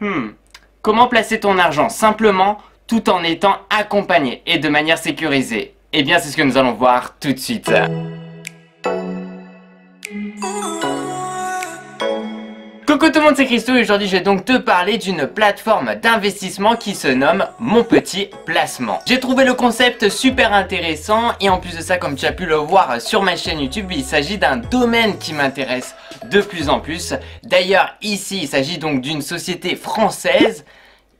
Hmm. Comment placer ton argent simplement tout en étant accompagné et de manière sécurisée? Eh bien, c'est ce que nous allons voir tout de suite. Coucou tout le monde, c'est Christo et aujourd'hui je vais donc te parler d'une plateforme d'investissement qui se nomme Mon Petit Placement. J'ai trouvé le concept super intéressant et en plus de ça, comme tu as pu le voir sur ma chaîne YouTube, il s'agit d'un domaine qui m'intéresse de plus en plus. D'ailleurs, ici, il s'agit donc d'une société française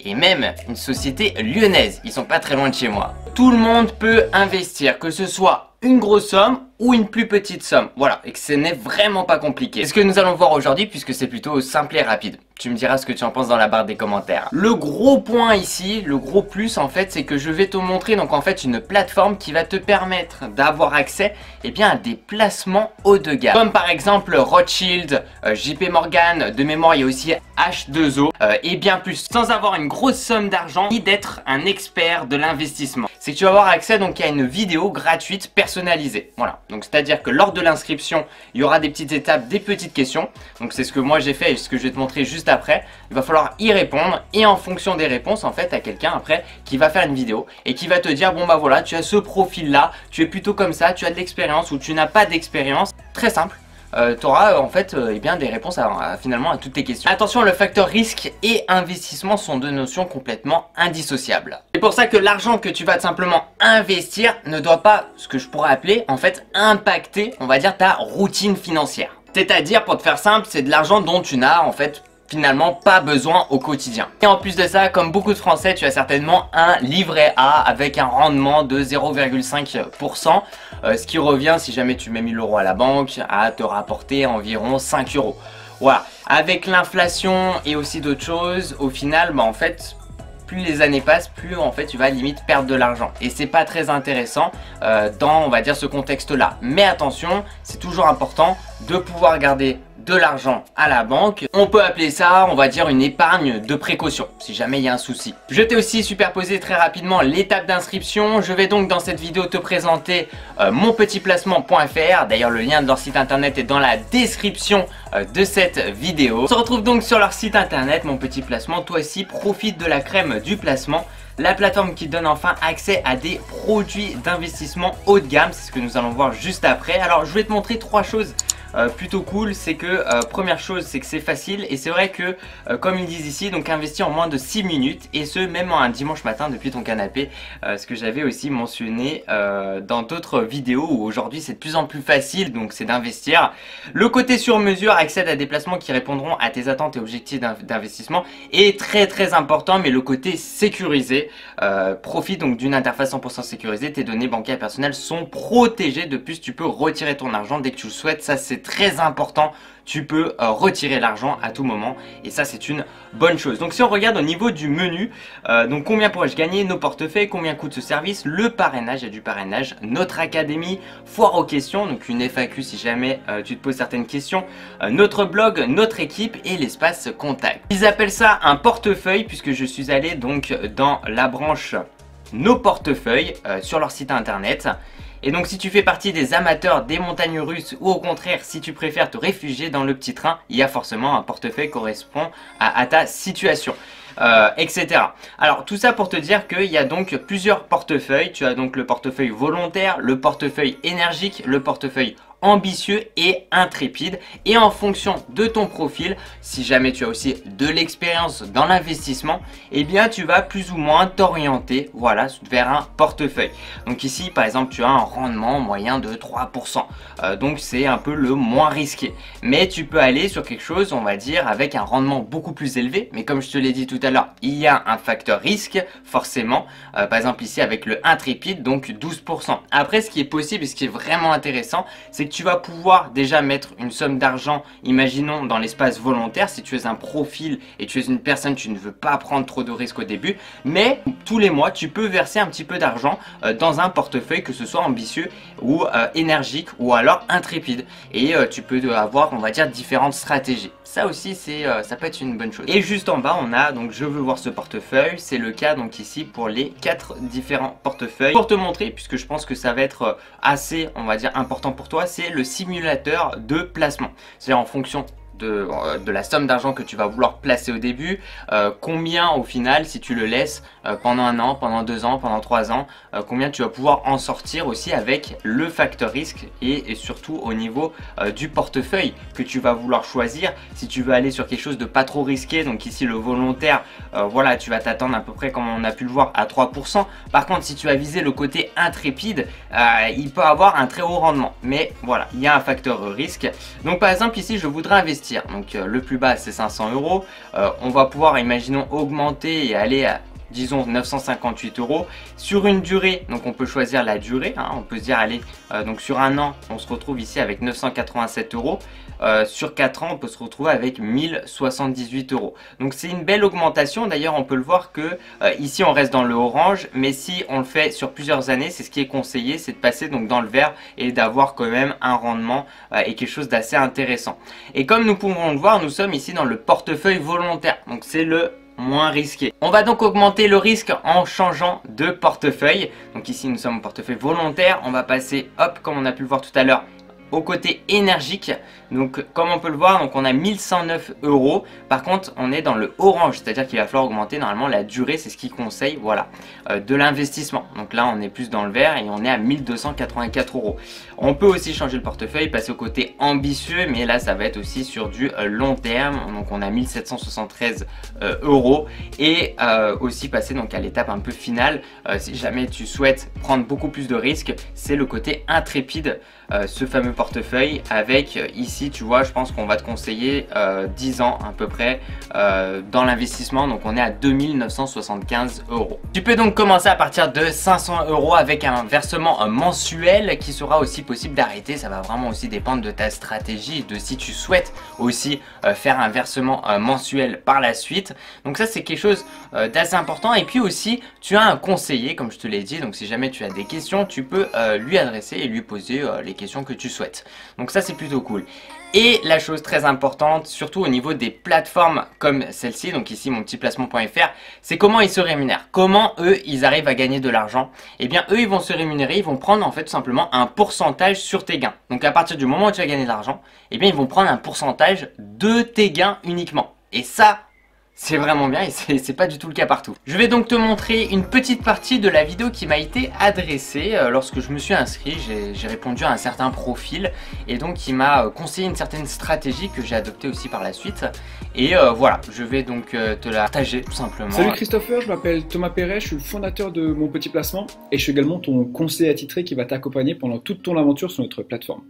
et même une société lyonnaise. Ils sont pas très loin de chez moi. Tout le monde peut investir, que ce soit une grosse somme ou une plus petite somme. Voilà, et que ce n'est vraiment pas compliqué. C'est ce que nous allons voir aujourd'hui puisque c'est plutôt simple et rapide. Tu me diras ce que tu en penses dans la barre des commentaires. Le gros point ici, le gros plus en fait, c'est que je vais te montrer donc en fait une plateforme qui va te permettre d'avoir accès eh bien, à des placements haut de gamme. Comme par exemple Rothschild, euh, JP Morgan, de mémoire il y a aussi H2O euh, et bien plus. Sans avoir une grosse somme d'argent ni d'être un expert de l'investissement. C'est que tu vas avoir accès donc à une vidéo gratuite personnalisée. Voilà. Donc c'est-à-dire que lors de l'inscription, il y aura des petites étapes, des petites questions. Donc c'est ce que moi j'ai fait et ce que je vais te montrer juste après. Il va falloir y répondre et en fonction des réponses en fait à quelqu'un après qui va faire une vidéo et qui va te dire bon bah voilà tu as ce profil là, tu es plutôt comme ça, tu as de l'expérience ou tu n'as pas d'expérience. Très simple euh, tu auras euh, en fait euh, eh bien, des réponses à, finalement à toutes tes questions. Attention, le facteur risque et investissement sont deux notions complètement indissociables. C'est pour ça que l'argent que tu vas simplement investir ne doit pas, ce que je pourrais appeler, en fait, impacter, on va dire, ta routine financière. C'est-à-dire, pour te faire simple, c'est de l'argent dont tu n'as en fait finalement pas besoin au quotidien. Et en plus de ça, comme beaucoup de Français, tu as certainement un livret A avec un rendement de 0,5%, euh, ce qui revient, si jamais tu mets 1000 euros à la banque, à te rapporter environ 5 euros. Voilà, avec l'inflation et aussi d'autres choses, au final, bah en fait, plus les années passent, plus en fait tu vas limite perdre de l'argent. Et c'est pas très intéressant euh, dans, on va dire, ce contexte-là. Mais attention, c'est toujours important de pouvoir garder de l'argent à la banque. On peut appeler ça, on va dire, une épargne de précaution, si jamais il y a un souci. Je t'ai aussi superposé très rapidement l'étape d'inscription. Je vais donc dans cette vidéo te présenter euh, monpetitplacement.fr. D'ailleurs, le lien de leur site internet est dans la description euh, de cette vidéo. On se retrouve donc sur leur site internet, Mon Petit Placement. Toi aussi, profite de la crème du placement la plateforme qui donne enfin accès à des produits d'investissement haut de gamme, c'est ce que nous allons voir juste après. Alors je vais te montrer trois choses euh, plutôt cool, c'est que euh, première chose, c'est que c'est facile. Et c'est vrai que euh, comme ils disent ici, donc investir en moins de 6 minutes. Et ce même un dimanche matin depuis ton canapé, ce que j'avais aussi mentionné dans d'autres vidéos où aujourd'hui c'est de plus en plus facile donc c'est d'investir. Le côté sur mesure accède à des placements qui répondront à tes attentes et objectifs d'investissement est très très important. Mais le côté sécurisé profite donc d'une interface 100% sécurisée, tes données bancaires personnelles sont protégées, de plus tu peux retirer ton argent dès que tu le souhaites, ça c'est très important tu peux euh, retirer l'argent à tout moment et ça c'est une bonne chose. Donc si on regarde au niveau du menu, euh, donc combien pourrais-je gagner, nos portefeuilles, combien coûte ce service, le parrainage, a du parrainage, notre académie, foire aux questions, donc une FAQ si jamais euh, tu te poses certaines questions, notre blog, notre équipe et l'espace contact. Ils appellent ça un portefeuille puisque je suis allé donc dans la branche nos portefeuilles sur leur site internet et donc si tu fais partie des amateurs des montagnes russes ou au contraire si tu préfères te réfugier dans le petit train, il y a forcément un portefeuille correspond à, ta situation. Euh, etc. Alors tout ça pour te dire qu'il y a donc plusieurs portefeuilles. Tu as donc le portefeuille volontaire, le portefeuille énergique, le portefeuille ambitieux et intrépide. Et en fonction de ton profil, si jamais tu as aussi de l'expérience dans l'investissement, eh bien tu vas plus ou moins t'orienter voilà, vers un portefeuille. Donc ici par exemple tu as un rendement moyen de 3%. Euh, donc c'est un peu le moins risqué. Mais tu peux aller sur quelque chose on va dire avec un rendement beaucoup plus élevé. Mais comme je te l'ai dit tout à l'heure, il y a un facteur risque forcément. Euh, par exemple ici avec le intrépide donc 12%. Après ce qui est possible et ce qui est vraiment intéressant c'est tu vas pouvoir déjà mettre une somme d'argent, imaginons dans l'espace volontaire, si tu es un profil et tu es une personne, tu ne veux pas prendre trop de risques au début, mais tous les mois, tu peux verser un petit peu d'argent euh, dans un portefeuille, que ce soit ambitieux ou euh, énergique ou alors intrépide. Et euh, tu peux avoir, on va dire, différentes stratégies. Ça aussi, c'est, ça peut être une bonne chose. Et juste en bas, on a donc je veux voir ce portefeuille. C'est le cas donc ici pour les quatre différents portefeuilles. Pour te montrer, puisque je pense que ça va être assez, on va dire, important pour toi, c'est le simulateur de placement. C'est-à-dire en fonction de, euh, de la somme d'argent que tu vas vouloir placer au début, euh, combien au final, si tu le laisses euh, pendant un an, pendant deux ans, pendant trois ans, combien tu vas pouvoir en sortir aussi avec le facteur risque et, surtout au niveau du portefeuille que tu vas vouloir choisir. Si tu veux aller sur quelque chose de pas trop risqué, donc ici le volontaire, voilà, tu vas t'attendre à peu près comme on a pu le voir à 3%. Par contre, si tu as visé le côté intrépide, il peut avoir un très haut rendement. Mais voilà, il y a un facteur risque. Donc par exemple ici, je voudrais investir donc euh, le plus bas c'est 500 euros. Euh, on va pouvoir, imaginons, augmenter et aller à disons 958 euros sur une durée. Donc on peut choisir la durée hein. on peut se dire allez euh, donc sur un an on se retrouve ici avec 987 euros. Sur 4 ans on peut se retrouver avec 1078 euros. Donc c'est une belle augmentation. D'ailleurs on peut le voir que ici on reste dans le orange mais si on le fait sur plusieurs années c'est ce qui est conseillé c'est de passer donc dans le vert et d'avoir quand même un rendement et quelque chose d'assez intéressant. Et comme nous pouvons le voir nous sommes ici dans le portefeuille volontaire. Donc c'est le moins risqué. On va donc augmenter le risque en changeant de portefeuille. Donc ici nous sommes au portefeuille volontaire, on va passer hop comme on a pu le voir tout à l'heure au côté énergique. Donc comme on peut le voir, donc on a 1109 euros. Par contre, on est dans le orange, c'est-à-dire qu'il va falloir augmenter normalement la durée, c'est ce qu'il conseille, voilà, euh, de l'investissement. Donc là, on est plus dans le vert et on est à 1284 euros. On peut aussi changer le portefeuille, passer au côté ambitieux, mais là, ça va être aussi sur du euh, long terme. Donc on a 1773 euh, euros et aussi passer donc à l'étape un peu finale. si jamais tu souhaites prendre beaucoup plus de risques, c'est le côté intrépide, ce fameux portefeuille avec ici tu vois, je pense qu'on va te conseiller 10 euh, ans à peu près euh, dans l'investissement. Donc on est à 2975 euros. Tu peux donc commencer à partir de 500 euros avec un versement mensuel qui sera aussi possible d'arrêter. Ça va vraiment aussi dépendre de ta stratégie, de si tu souhaites aussi euh, faire un versement mensuel par la suite. Donc ça c'est quelque chose d'assez important. Et puis aussi, tu as un conseiller, comme je te l'ai dit. Donc si jamais tu as des questions, tu peux lui adresser et lui poser les questions que tu souhaites. Donc ça c'est plutôt cool. Et la chose très importante, surtout au niveau des plateformes comme celle-ci, donc ici mon petit placement.fr, c'est comment ils se rémunèrent. Comment eux, ils arrivent à gagner de l'argent Eh bien, eux, ils vont se rémunérer, ils vont prendre en fait simplement un pourcentage sur tes gains. Donc à partir du moment où tu as gagné de l'argent, eh bien, ils vont prendre un pourcentage de tes gains uniquement. Et ça, c'est vraiment bien et c'est pas du tout le cas partout. Je vais donc te montrer une petite partie de la vidéo qui m'a été adressée euh, lorsque je me suis inscrit. J'ai répondu à un certain profil et donc il m'a euh, conseillé une certaine stratégie que j'ai adoptée aussi par la suite. Et euh, voilà, je vais donc te la partager tout simplement. Salut Christopher, je m'appelle Thomas Perret, je suis le fondateur de Mon Petit Placement et je suis également ton conseiller attitré qui va t'accompagner pendant toute ton aventure sur notre plateforme.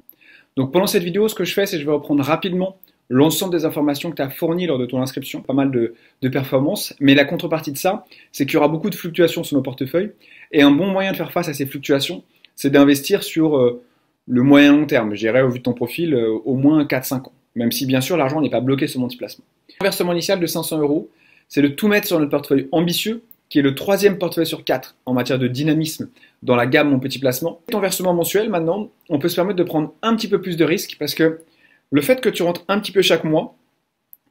Donc pendant cette vidéo, ce que je fais, c'est que je vais reprendre rapidement l'ensemble des informations que tu as fournies lors de ton inscription, pas mal de, performances. Mais la contrepartie de ça, c'est qu'il y aura beaucoup de fluctuations sur nos portefeuilles. Et un bon moyen de faire face à ces fluctuations, c'est d'investir sur euh, le moyen long terme. Je dirais, au vu de ton profil, euh, au moins 4-5 ans. Même si, bien sûr, l'argent n'est pas bloqué sur mon petit placement. Versement initial de 500 euros, c'est de tout mettre sur notre portefeuille ambitieux, qui est le troisième portefeuille sur 4 en matière de dynamisme dans la gamme Mon Petit Placement. Ton versement mensuel, maintenant, on peut se permettre de prendre un petit peu plus de risques parce que le fait que tu rentres un petit peu chaque mois,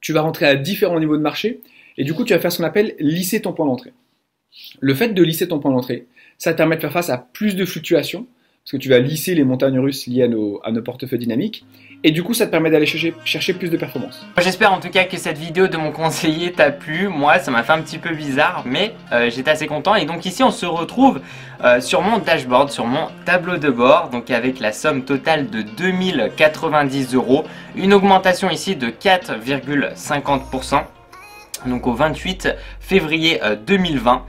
tu vas rentrer à différents niveaux de marché et du coup, tu vas faire ce qu'on appelle lisser ton point d'entrée. Le fait de lisser ton point d'entrée, ça te permet de faire face à plus de fluctuations parce que tu vas lisser les montagnes russes liées à nos, portefeuilles dynamiques. Et du coup, ça te permet d'aller chercher, chercher, plus de performance. J'espère en tout cas que cette vidéo de mon conseiller t'a plu. Moi, ça m'a fait un petit peu bizarre, mais euh, j'étais assez content. Et donc ici, on se retrouve euh, sur mon dashboard, sur mon tableau de bord, donc avec la somme totale de 2090 euros. Une augmentation ici de 4,50%. Donc au 28 février 2020. Euh,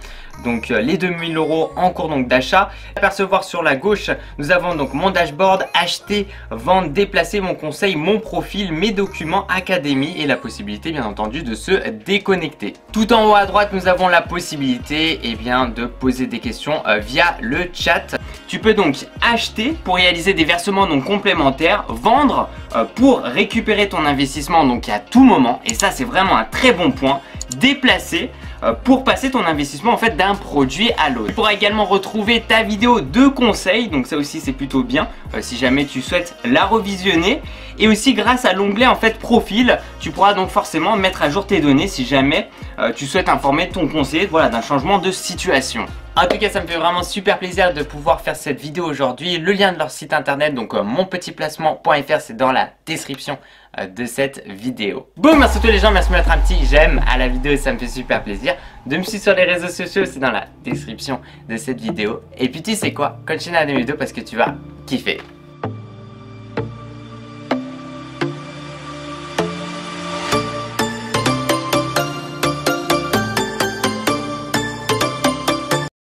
donc euh, les 2000 euros en cours donc d'achat. Apercevoir sur la gauche, nous avons donc mon dashboard, acheter, vendre, déplacer, mon conseil, mon profil, mes documents, académie et la possibilité bien entendu de se déconnecter. Tout en haut à droite, nous avons la possibilité eh bien, de poser des questions euh, via le chat. Tu peux donc acheter pour réaliser des versements donc complémentaires, vendre pour récupérer ton investissement donc à tout moment et ça c'est vraiment un très bon point, déplacer pour passer ton investissement en fait d'un produit à l'autre. Tu pourras également retrouver ta vidéo de conseils, donc ça aussi c'est plutôt bien euh, si jamais tu souhaites la revisionner. Et aussi grâce à l'onglet en fait profil, tu pourras donc forcément mettre à jour tes données si jamais euh, tu souhaites informer ton conseiller voilà, d'un changement de situation. En tout cas, ça me fait vraiment super plaisir de pouvoir faire cette vidéo aujourd'hui. Le lien de leur site internet, donc euh, monpetitplacement.fr, c'est dans la description euh, de cette vidéo. Bon, merci à tous les gens, merci de mettre un petit j'aime à la vidéo, ça me fait super plaisir. De me suivre sur les réseaux sociaux, c'est dans la description de cette vidéo. Et puis tu sais quoi, continue à la vidéo parce que tu vas kiffer.